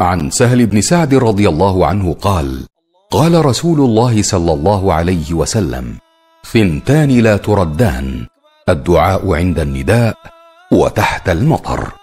عن سهل بن سعد رضي الله عنه قال قال رسول الله صلى الله عليه وسلم ثنتان لا تردان الدعاء عند النداء وتحت المطر.